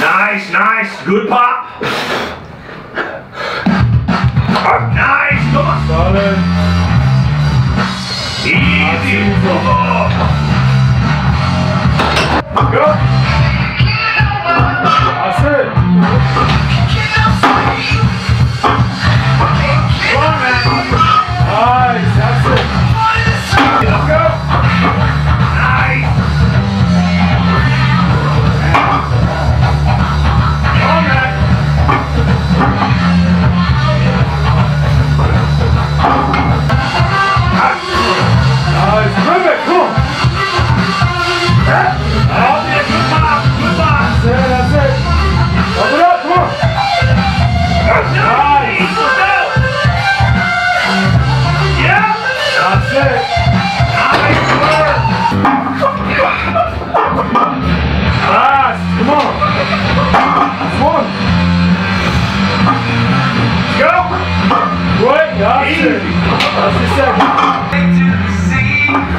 Nice, nice. Good pop. Nice. Come on. Solid. Easy. Go. That's it.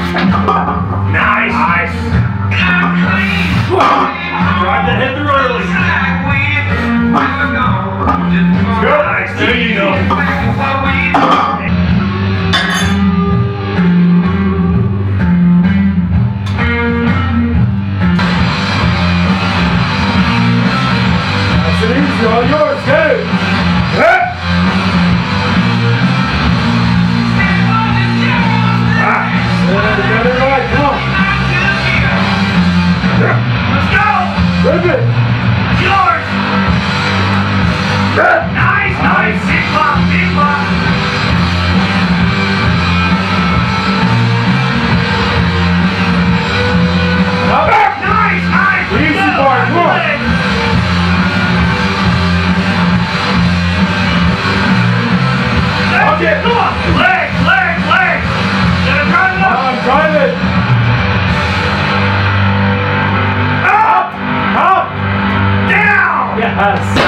Nice. Nice. Drive the head through early. Good. Nice. There you go. Let's go! Rip yours! Nice, nice! Yes.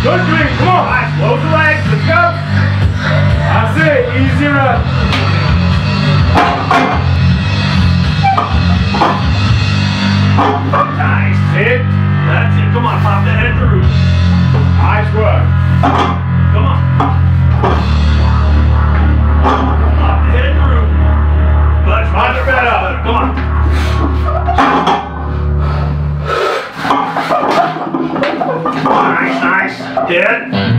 Good three, come on. Right, close the legs, let's go. That's it, easy run. Nice, hit. That's it, come on, pop that head through. Nice work. Come on. Pop the head through. Let's find it. dead. Mm.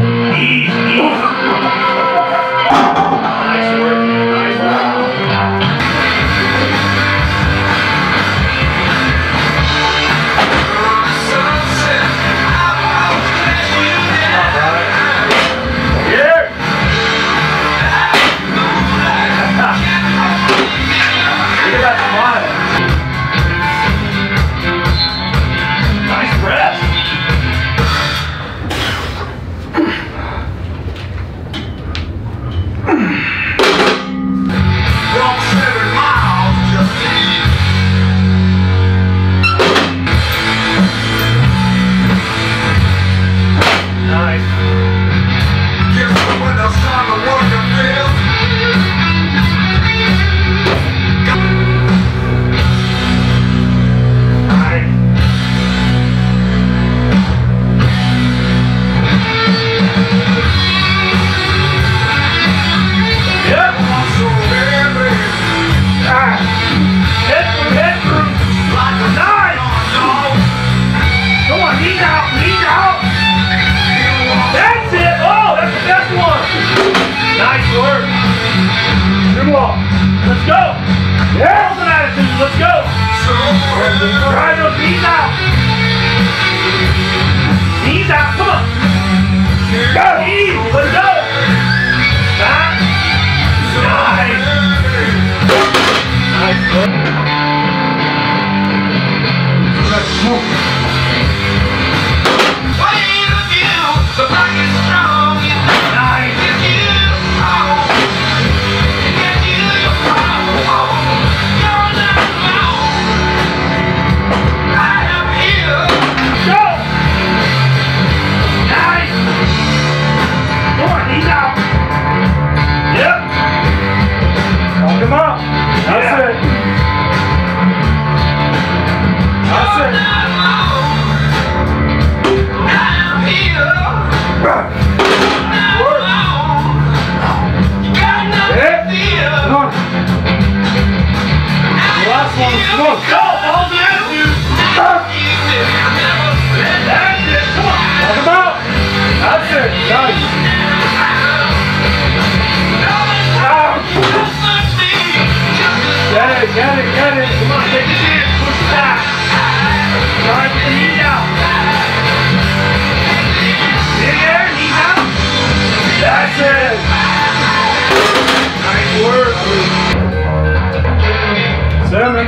Let's smoke.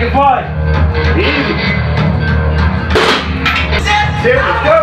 Take it apart. Easy. There we go.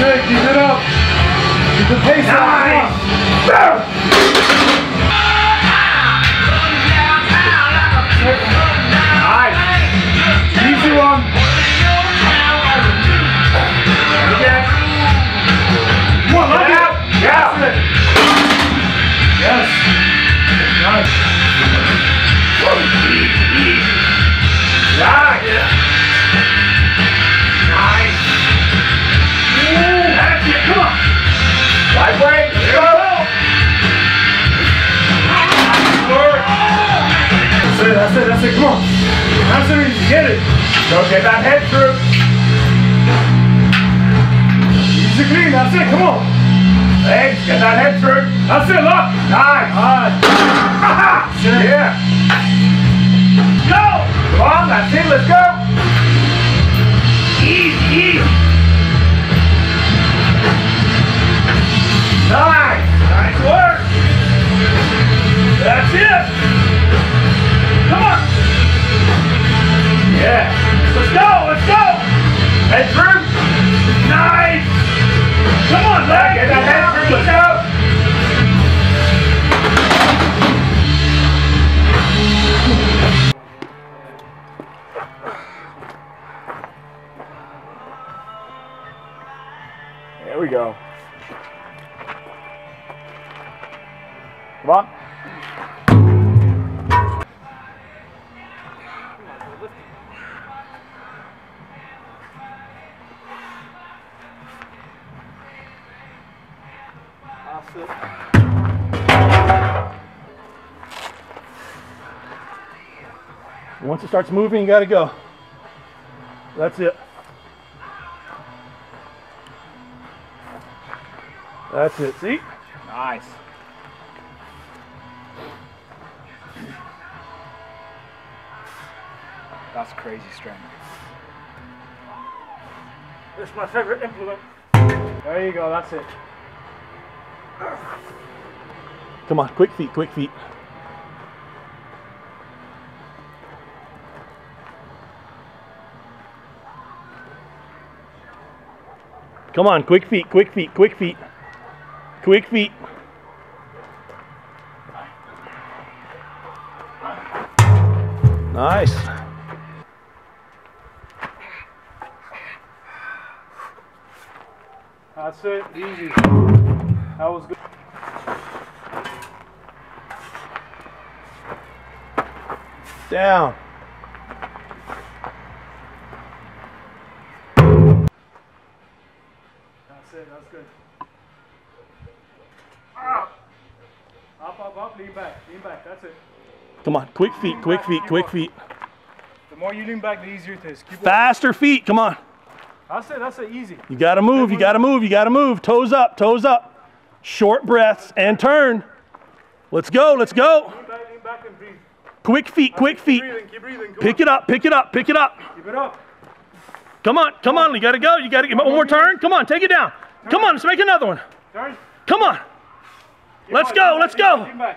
good. Keep it up. Keep the pace nice. up. Easy one. Okay. One, out. Yeah. Yes. Nice. Yeah. Said, come on. I'm serious, get it. Don't get that head through. Easy clean, that's it, come on. Hey, get that head through. That's it, look. Nice. Nice. yeah. Go. Come on, that's it, let's go. Easy, easy. Nice. Nice work. That's it. Bedford. Once it starts moving, you gotta go. That's it. That's it. See? Nice. That's crazy strength. This is my favorite implement. There you go, that's it. Come on, quick feet, quick feet. Come on, quick feet, quick feet, quick feet. Quick feet. Nice. That's it, easy. That was good. Down. That's it, that's good. Up, up, up, lean back, lean back, that's it. Come on, quick feet, quick feet, quick feet. The more you lean back, the easier it is. Keep walking. Faster feet, come on. That's it, that's it, easy. You gotta move, you gotta move, you gotta move. Toes up, toes up. Short breaths and turn. Let's go, let's go. Lean back, lean back and breathe. Quick feet, quick Keep feet. breathing, keep breathing. Pick it up, pick it up, pick it up. Keep it up. Come on, come on, you gotta go. You gotta get one more turn. Come on, take it down. Come on, let's make another one. Turn. Come on. Keep Let's on, go, let's go.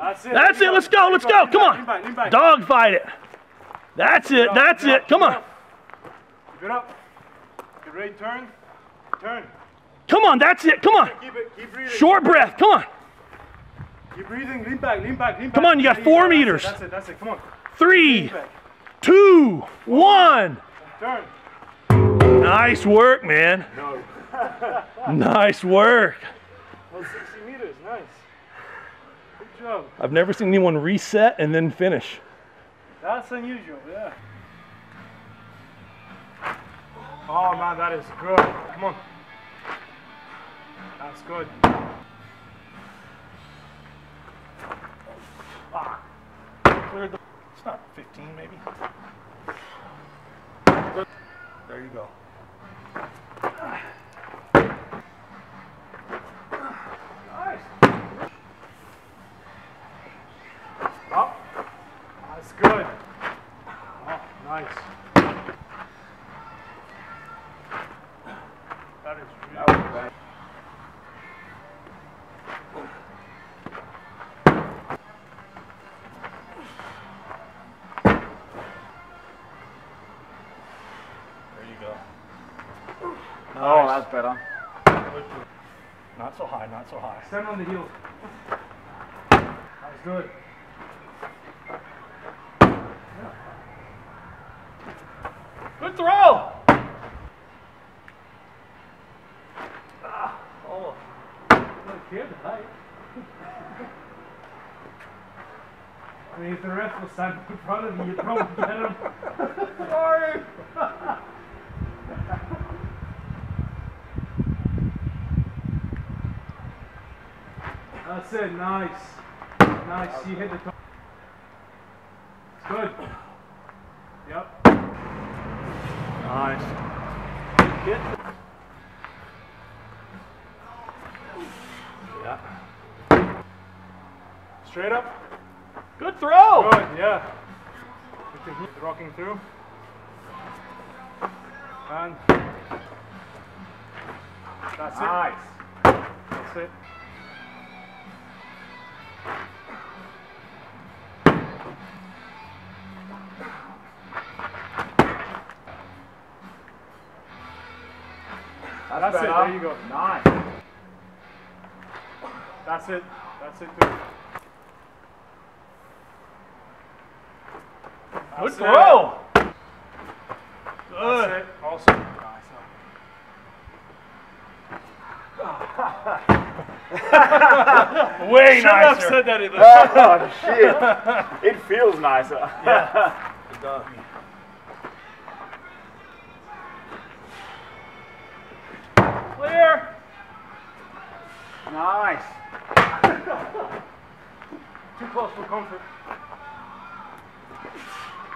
That's it. That's it, let's go, let's go. Come on. Lean back, lean back. Dog fight it. That's it, Keep it up, that's it. Come on. Keep it up. Get ready, turn. Turn. Come on, that's it. Come on. Keep it, keep breathing. Short breath. Come on. Keep breathing, lean back, lean back, lean back. Come on, you got four go, that's it, meters. That's it, that's it, come on. Three, two, one. Turn. Nice work, man. No. Nice work. Well, 60 meters, nice. Good job. I've never seen anyone reset and then finish. That's unusual, yeah. Oh man, that is good. Come on. That's good. Cleared the. It's not 15, maybe. There you go. Not. Stand on the heel. That's good. Good throw. Ah, almost. I mean, if the ref was standing in front of you, you'd probably get him. Sorry. That's it, nice. Nice, you hit the top. It's good. Yep. Nice. Good Yeah. Straight up. Good throw. Good, yeah. You can keep rocking through. And that's it. Nice. That's it. That's, That's it, there you go. Nice. That's it. That's it too. Good That's throw. It. That's it. Awesome. Way Shouldn't have said that either. Oh, shit. It feels nicer. It does. Nice. Too close for comfort.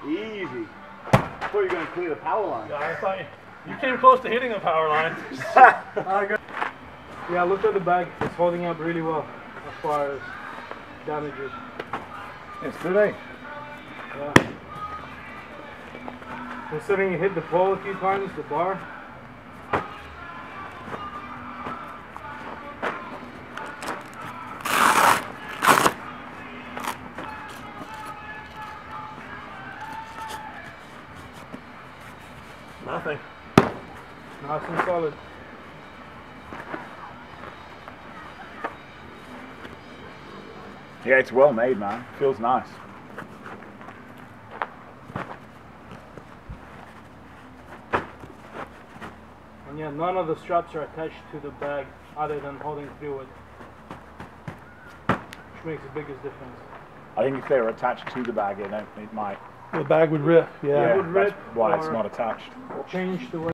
Easy. I thought you were going to clear the power line. I thought you, you came close to hitting the power line. Yeah, look at the bag. It's holding up really well as far as damages. It's today. Yeah. Considering you hit the pole a few times, the bar. Nice and solid. Yeah, it's well made, man. Feels nice. And yeah, none of the straps are attached to the bag other than holding through it. Which makes the biggest difference. I think if they were attached to the bag, it, it might. The bag would rip. Yeah. would that's rip why it's not attached. Change the way